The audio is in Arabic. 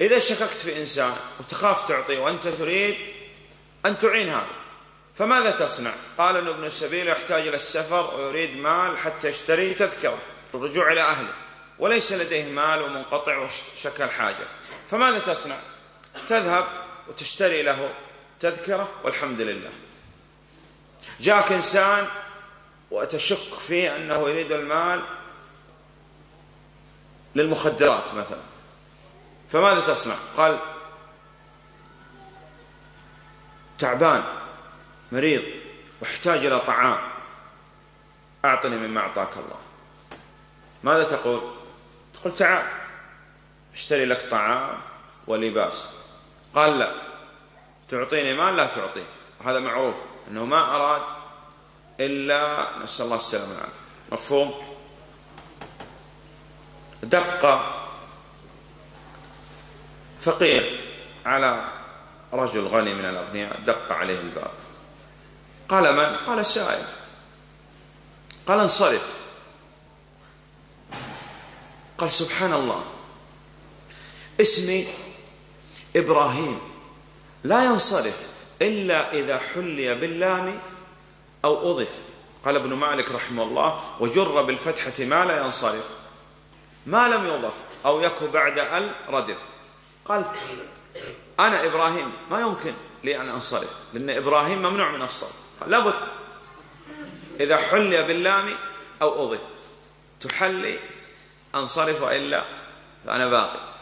إذا شككت في إنسان وتخاف تعطيه وأنت تريد أن تعين هذا فماذا تصنع؟ قال أن ابن السبيل يحتاج إلى السفر ويريد مال حتى يشتري تذكرة الرجوع إلى أهله وليس لديه مال ومنقطع وشكل حاجة فماذا تصنع؟ تذهب وتشتري له تذكرة والحمد لله جاءك إنسان وتشك فيه أنه يريد المال للمخدرات مثلا فماذا تصنع؟ قال تعبان مريض واحتاج إلى طعام. أعطني مما أعطاك الله. ماذا تقول؟ تقول تعال اشتري لك طعام ولباس. قال لا تعطيني مال لا تعطيه. هذا معروف أنه ما أراد إلا نسأل الله السلامة والعافية. مفهوم؟ دق فقير على رجل غني من الأغنياء دق عليه الباب. قال من؟ قال سائل قال انصرف. قال سبحان الله. اسمي إبراهيم. لا ينصرف إلا إذا حلي باللام أو أضف. قال ابن مالك رحمه الله وجر بالفتحة ما لا ينصرف. ما لم يضف أو يك بعد ال ردف. قال أنا إبراهيم ما يمكن لي أن أنصرف لأن إبراهيم ممنوع من الصرف. لابد. إذا حلي باللام أو أضف تحلي أنصرف وإلا فأنا باقي.